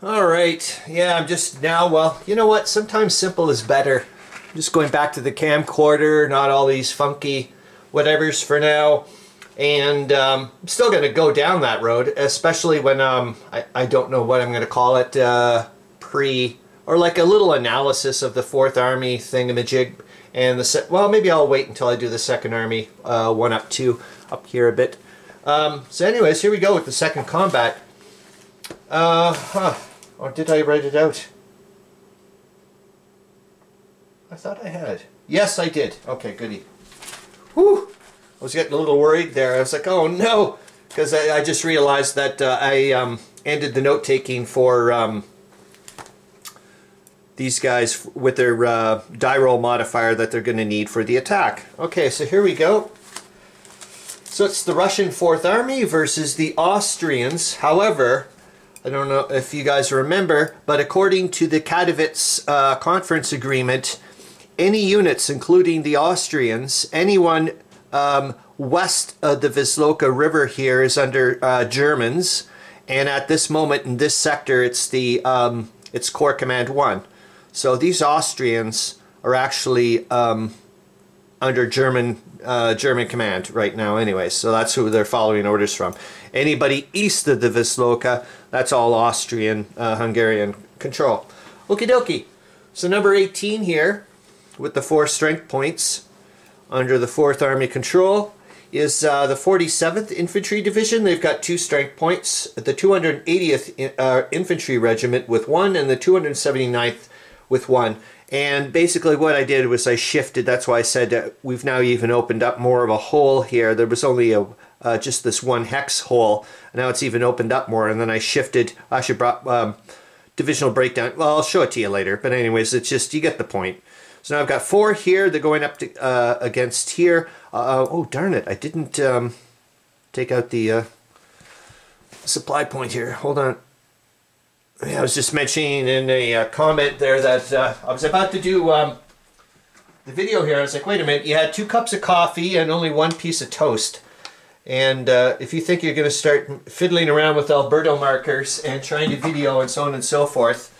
All right, yeah, I'm just now, well, you know what? Sometimes simple is better. I'm just going back to the camcorder, not all these funky whatevers for now. And um, I'm still going to go down that road, especially when um, I, I don't know what I'm going to call it, uh, pre, or like a little analysis of the 4th Army thingamajig. And the, well, maybe I'll wait until I do the 2nd Army, uh, one up two, up here a bit. Um, so anyways, here we go with the second combat. Uh, huh. Or did I write it out? I thought I had. Yes, I did. Okay, goody. Whew. I was getting a little worried there. I was like, oh no, because I, I, just realized that uh, I um, ended the note taking for um, these guys with their uh, die roll modifier that they're going to need for the attack. Okay, so here we go. So it's the Russian Fourth Army versus the Austrians. However, I don't know if you guys remember, but according to the Katowice uh, conference agreement, any units, including the Austrians, anyone um, west of the Wisloka River here is under uh, Germans, and at this moment in this sector, it's the um, it's Corps Command One. So these Austrians are actually um, under German uh, German command right now, anyway. So that's who they're following orders from. Anybody east of the Wisloka, that's all Austrian, uh, Hungarian control. Okie dokie. So number 18 here, with the four strength points under the 4th Army control, is uh, the 47th Infantry Division. They've got two strength points. The 280th uh, Infantry Regiment with one, and the 279th with one. And basically what I did was I shifted, that's why I said we've now even opened up more of a hole here. There was only a uh, just this one hex hole. Now it's even opened up more and then I shifted, I actually brought um, divisional breakdown. Well, I'll show it to you later, but anyways, it's just, you get the point. So now I've got four here, they're going up to, uh, against here. Uh, oh, darn it, I didn't um, take out the uh, supply point here. Hold on. I was just mentioning in a uh, comment there that uh, I was about to do um, the video here. I was like, wait a minute, you had two cups of coffee and only one piece of toast. And uh, if you think you're going to start fiddling around with Alberto markers and trying to video and so on and so forth,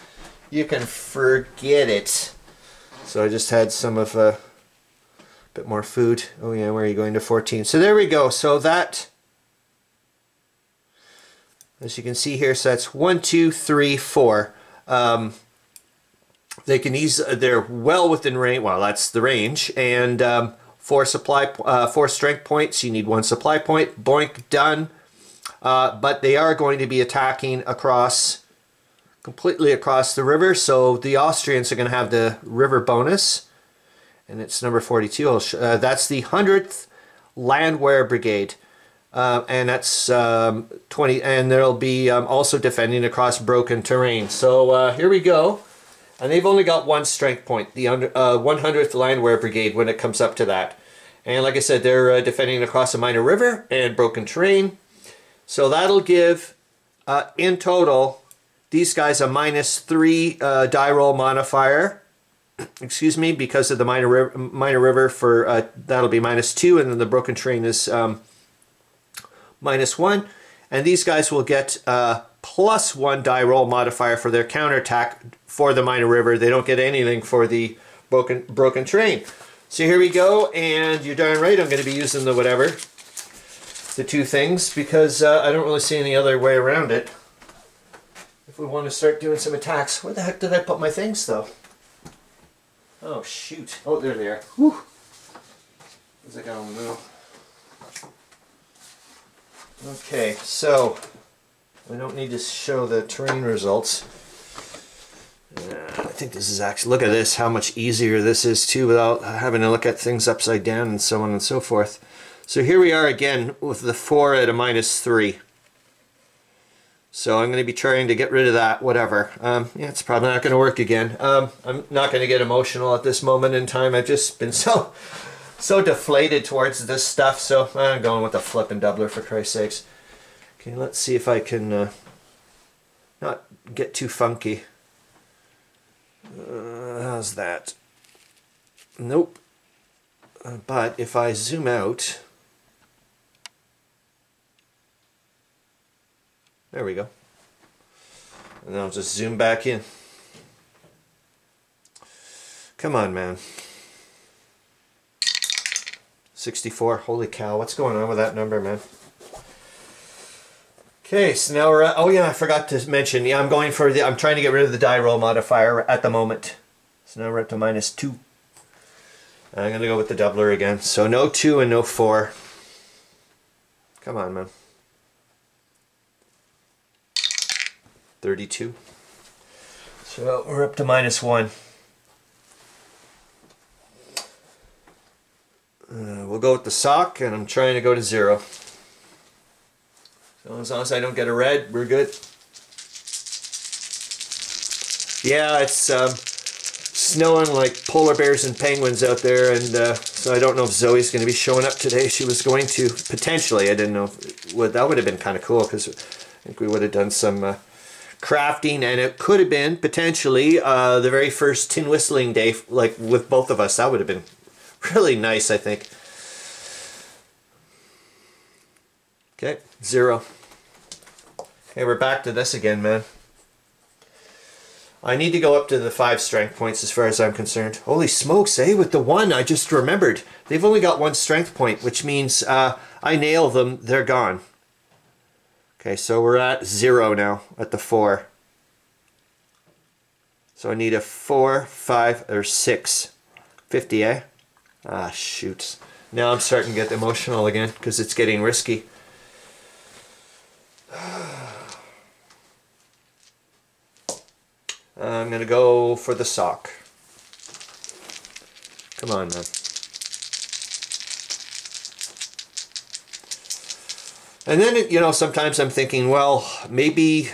you can forget it. So I just had some of a uh, bit more food. Oh yeah, where are you going to 14? So there we go. So that as you can see here, so that's one, two, three, four. Um, they can easily, they're well within range, well that's the range, and um, four supply, uh, four strength points, you need one supply point, boink, done. Uh, but they are going to be attacking across, completely across the river, so the Austrians are going to have the river bonus, and it's number 42, uh, that's the 100th Landwehr Brigade. Uh, and that's um, 20 and they'll be um, also defending across broken terrain. So uh, here we go. And they've only got one strength point the under, uh, 100th Landwehr Brigade when it comes up to that. And like I said they're uh, defending across a minor river and broken terrain. So that'll give uh, in total these guys a minus three uh, die roll modifier. Excuse me because of the minor river, minor river for that'll be minus two and then the broken terrain is um, minus 1. And these guys will get uh, plus 1 die roll modifier for their counterattack for the Minor River. They don't get anything for the broken, broken terrain. So here we go, and you're darn right I'm going to be using the whatever, the two things, because uh, I don't really see any other way around it. If we want to start doing some attacks. Where the heck did I put my things, though? Oh, shoot. Oh, there they are. Whew. Where's it going? No. Okay, so we don't need to show the terrain results. Uh, I think this is actually, look at this, how much easier this is too without having to look at things upside down and so on and so forth. So here we are again with the 4 at a minus 3. So I'm going to be trying to get rid of that, whatever. Um, yeah, it's probably not going to work again. Um, I'm not going to get emotional at this moment in time. I've just been so so deflated towards this stuff, so I'm going with the flipping doubler for Christ's sakes. Okay, let's see if I can uh, not get too funky. Uh, how's that? Nope. Uh, but if I zoom out, there we go. And I'll just zoom back in. Come on, man. 64. Holy cow, what's going on with that number, man? Okay, so now we're at, oh yeah, I forgot to mention, yeah, I'm going for the, I'm trying to get rid of the die roll modifier at the moment. So now we're up to minus 2. I'm going to go with the doubler again. So no 2 and no 4. Come on, man. 32. So we're up to minus 1. Uh, we'll go with the sock, and I'm trying to go to 0. So as long as I don't get a red, we're good. Yeah, it's um, snowing like polar bears and penguins out there, and uh, so I don't know if Zoe's going to be showing up today. She was going to potentially. I didn't know. If, that would have been kind of cool because I think we would have done some uh, crafting, and it could have been potentially uh, the very first tin whistling day, like with both of us. That would have been really nice, I think. Okay, zero. Okay, we're back to this again, man. I need to go up to the five strength points as far as I'm concerned. Holy smokes, eh? With the one, I just remembered. They've only got one strength point, which means uh, I nail them, they're gone. Okay, so we're at zero now, at the four. So I need a four, five, or six. 50, eh? Ah, shoots. Now I'm starting to get emotional again, because it's getting risky. I'm going to go for the sock. Come on, man. And then, you know, sometimes I'm thinking, well, maybe,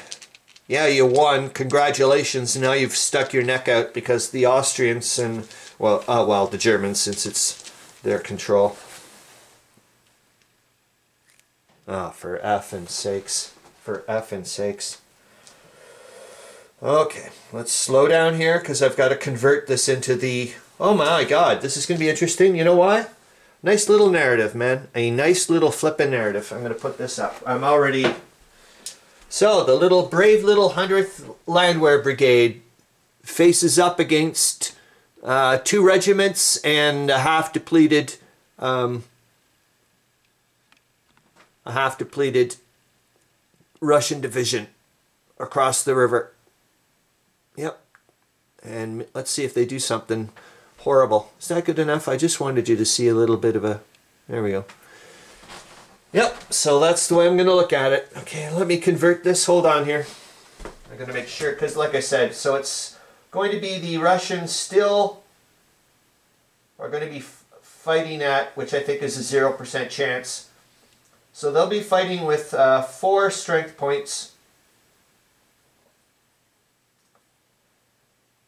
yeah, you won. Congratulations. Now you've stuck your neck out because the Austrians and, well, uh, well, the Germans, since it's their control. Ah, oh, for effing sakes. For effing sakes. Okay, let's slow down here because I've got to convert this into the... Oh my god, this is going to be interesting. You know why? Nice little narrative, man. A nice little flipping narrative. I'm going to put this up. I'm already... So, the little brave little 100th Landwehr Brigade faces up against uh, two regiments and a half depleted... Um, a half depleted Russian division across the river. Yep. And let's see if they do something horrible. Is that good enough? I just wanted you to see a little bit of a... There we go. Yep, so that's the way I'm going to look at it. Okay, let me convert this. Hold on here. I'm going to make sure, because like I said, so it's going to be the Russians still are going to be fighting at, which I think is a 0% chance. So they'll be fighting with uh, four strength points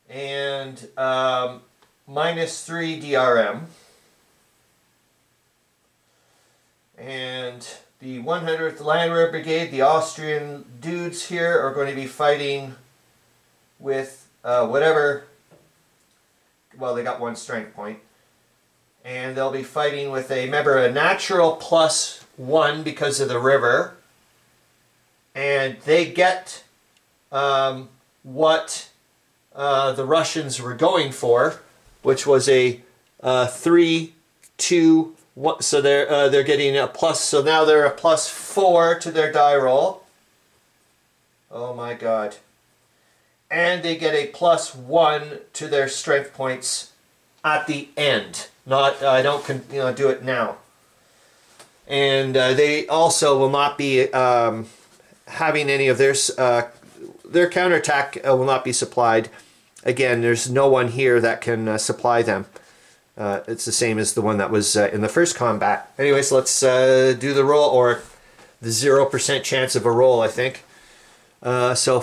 and um, minus 3 DRM. And the 100th Landwehr Brigade, the Austrian dudes here, are going to be fighting with uh, whatever, well, they got one strength point. And they'll be fighting with a, remember, a natural plus one because of the river. And they get um, what uh, the Russians were going for, which was a uh, three, two, one. So they're uh, they're getting a plus. So now they're a plus four to their die roll. Oh my God! And they get a plus one to their strength points at the end. Not I don't you know do it now. And uh, they also will not be um, having any of their uh, their counterattack uh, will not be supplied again, there's no one here that can uh, supply them. Uh, it's the same as the one that was uh, in the first combat. Anyways, let's uh, do the roll, or the 0% chance of a roll, I think. So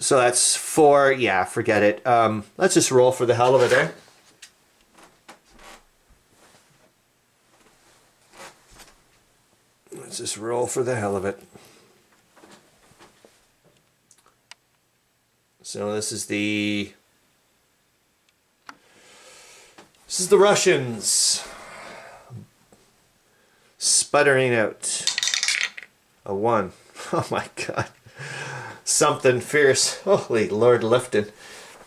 so that's four. Yeah, forget it. Um, let's just roll for the hell of it, eh? Let's just roll for the hell of it. So this is the This is the Russians sputtering out a one. Oh my god. Something fierce. Holy Lord Lifton.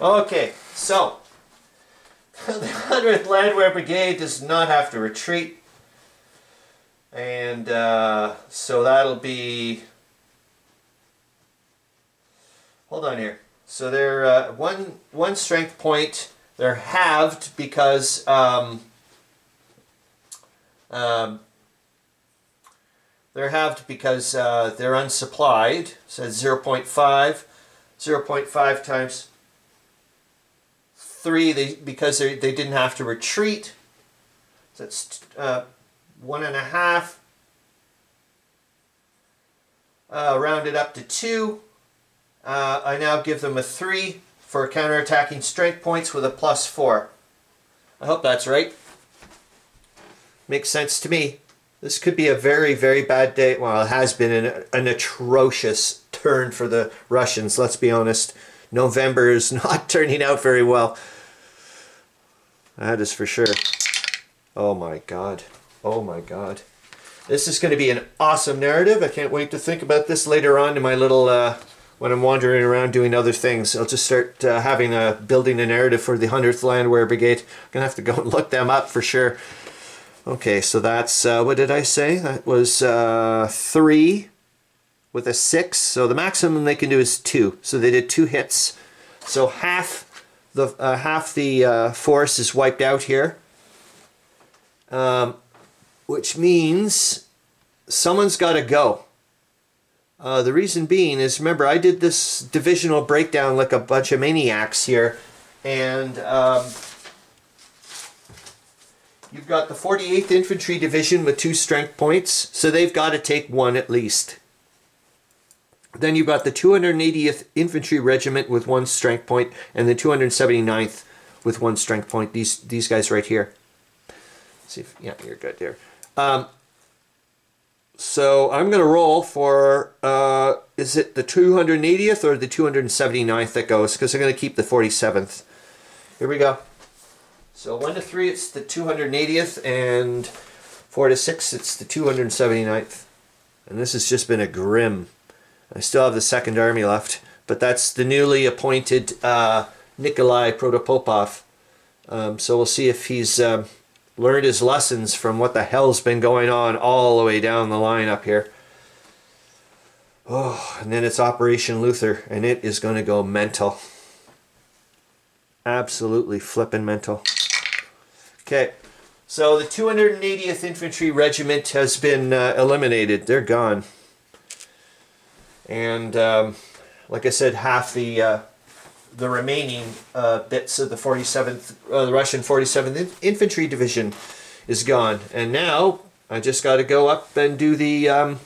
Okay, so the 100th Landwehr Brigade does not have to retreat. And uh, so that'll be... Hold on here. So they're uh, one, one strength point. They're halved because... Um, um, they're halved because uh, they're unsupplied. So 0 0.5. 0 0.5 times 3 they, because they, they didn't have to retreat. So that's uh, one and a half. Uh, rounded up to 2. Uh, I now give them a 3 for counterattacking strength points with a plus 4. I hope that's right. Makes sense to me. This could be a very, very bad day. Well, it has been an, an atrocious turn for the Russians, let's be honest. November is not turning out very well. That is for sure. Oh my god. Oh my god. This is going to be an awesome narrative. I can't wait to think about this later on in my little, uh, when I'm wandering around doing other things. I'll just start uh, having a, building a narrative for the 100th Landwehr Brigade. I'm going to have to go and look them up for sure. Okay, so that's, uh, what did I say? That was uh, 3 with a 6. So the maximum they can do is 2. So they did 2 hits. So half the, uh, half the uh, force is wiped out here. Um, which means someone's got to go. Uh, the reason being is, remember, I did this divisional breakdown like a bunch of maniacs here. And... Um, You've got the 48th Infantry Division with two strength points, so they've got to take one at least. Then you've got the 280th Infantry Regiment with one strength point, and the 279th with one strength point. These these guys right here. Let's see if yeah, you're good there. Um, so I'm going to roll for uh, is it the 280th or the 279th that goes? Because I'm going to keep the 47th. Here we go. So 1 to 3, it's the 280th, and 4 to 6, it's the 279th. And this has just been a grim. I still have the Second Army left, but that's the newly appointed uh, Nikolai Protopopov. Um, so we'll see if he's um, learned his lessons from what the hell's been going on all the way down the line up here. Oh, and then it's Operation Luther, and it is going to go mental. Absolutely flippin' mental. Okay, so the 280th Infantry Regiment has been uh, eliminated. They're gone. And um, like I said, half the uh, the remaining uh, bits of the 47th, uh, the Russian 47th Infantry Division is gone. And now I just got to go up and do the. Um,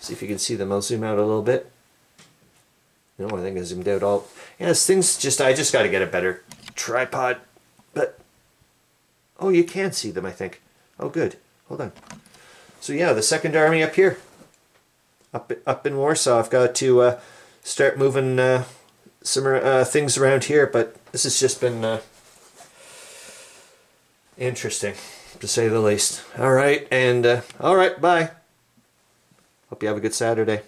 see if you can see them. I'll zoom out a little bit. No, I think I zoomed out all. Yes, things just. I just got to get a better tripod. But Oh, you can see them, I think. Oh, good. Hold on. So yeah, the Second Army up here. Up, up in Warsaw. I've got to uh, start moving uh, some uh, things around here, but this has just been uh, interesting, to say the least. All right, and uh, all right, bye. Hope you have a good Saturday.